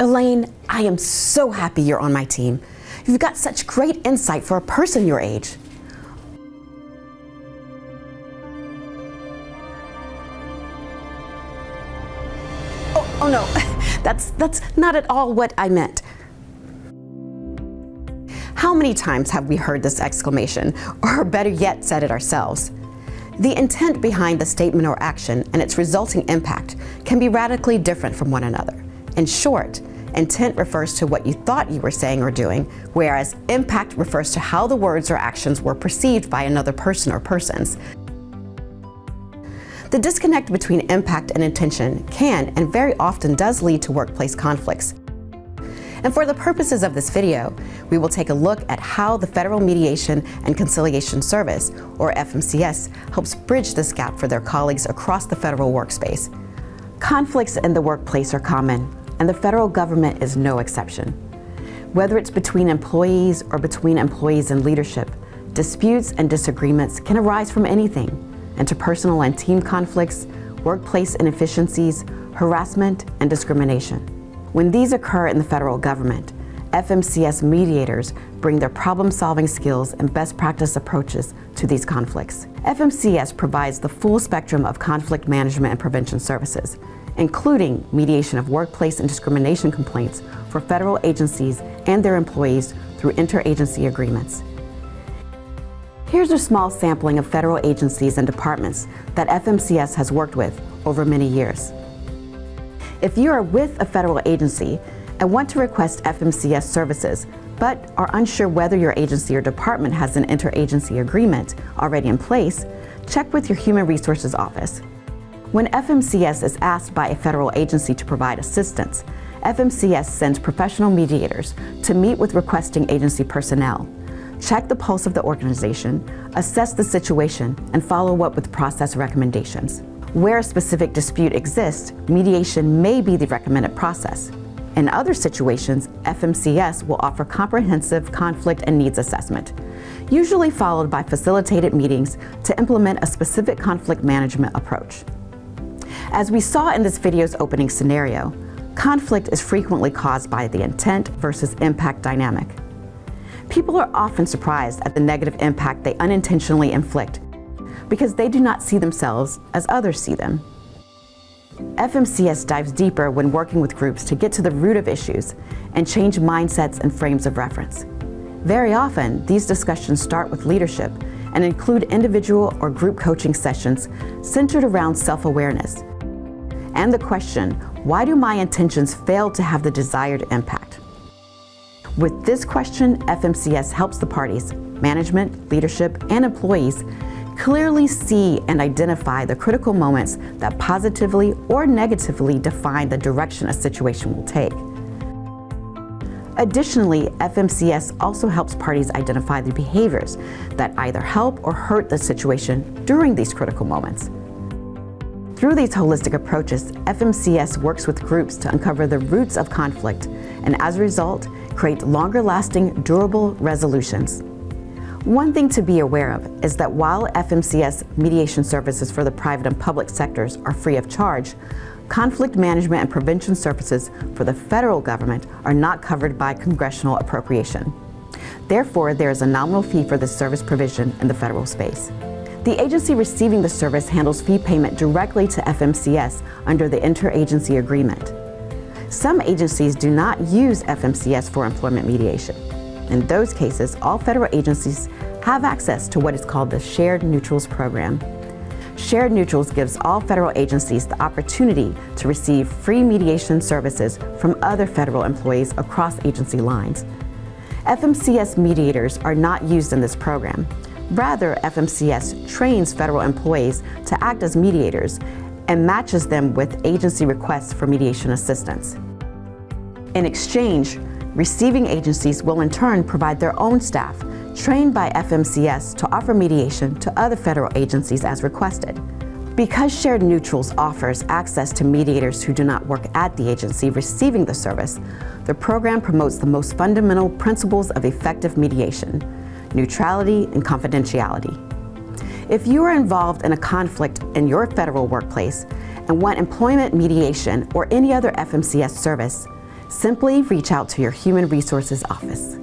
Elaine, I am so happy you're on my team. You've got such great insight for a person your age. Oh, oh no, that's, that's not at all what I meant. How many times have we heard this exclamation, or better yet, said it ourselves? The intent behind the statement or action and its resulting impact can be radically different from one another. In short, intent refers to what you thought you were saying or doing, whereas impact refers to how the words or actions were perceived by another person or persons. The disconnect between impact and intention can and very often does lead to workplace conflicts. And for the purposes of this video, we will take a look at how the Federal Mediation and Conciliation Service, or FMCS, helps bridge this gap for their colleagues across the federal workspace. Conflicts in the workplace are common, and the federal government is no exception. Whether it's between employees or between employees and leadership, disputes and disagreements can arise from anything, interpersonal and team conflicts, workplace inefficiencies, harassment, and discrimination. When these occur in the federal government, FMCS mediators bring their problem solving skills and best practice approaches to these conflicts. FMCS provides the full spectrum of conflict management and prevention services, including mediation of workplace and discrimination complaints for federal agencies and their employees through interagency agreements. Here's a small sampling of federal agencies and departments that FMCS has worked with over many years. If you are with a federal agency and want to request FMCS services, but are unsure whether your agency or department has an interagency agreement already in place, check with your Human Resources Office. When FMCS is asked by a federal agency to provide assistance, FMCS sends professional mediators to meet with requesting agency personnel, check the pulse of the organization, assess the situation, and follow up with process recommendations. Where a specific dispute exists, mediation may be the recommended process. In other situations, FMCS will offer comprehensive conflict and needs assessment, usually followed by facilitated meetings to implement a specific conflict management approach. As we saw in this video's opening scenario, conflict is frequently caused by the intent versus impact dynamic. People are often surprised at the negative impact they unintentionally inflict because they do not see themselves as others see them. FMCS dives deeper when working with groups to get to the root of issues and change mindsets and frames of reference. Very often, these discussions start with leadership and include individual or group coaching sessions centered around self awareness and the question why do my intentions fail to have the desired impact? With this question, FMCS helps the parties, management, leadership, and employees clearly see and identify the critical moments that positively or negatively define the direction a situation will take. Additionally, FMCS also helps parties identify the behaviors that either help or hurt the situation during these critical moments. Through these holistic approaches, FMCS works with groups to uncover the roots of conflict and as a result, create longer lasting, durable resolutions. One thing to be aware of is that while FMCS mediation services for the private and public sectors are free of charge, conflict management and prevention services for the federal government are not covered by congressional appropriation. Therefore, there is a nominal fee for this service provision in the federal space. The agency receiving the service handles fee payment directly to FMCS under the interagency agreement. Some agencies do not use FMCS for employment mediation. In those cases, all federal agencies have access to what is called the Shared Neutrals Program. Shared Neutrals gives all federal agencies the opportunity to receive free mediation services from other federal employees across agency lines. FMCS mediators are not used in this program. Rather, FMCS trains federal employees to act as mediators and matches them with agency requests for mediation assistance. In exchange, Receiving agencies will in turn provide their own staff trained by FMCS to offer mediation to other federal agencies as requested. Because Shared Neutrals offers access to mediators who do not work at the agency receiving the service, the program promotes the most fundamental principles of effective mediation neutrality and confidentiality. If you are involved in a conflict in your federal workplace and want employment mediation or any other FMCS service, simply reach out to your Human Resources office.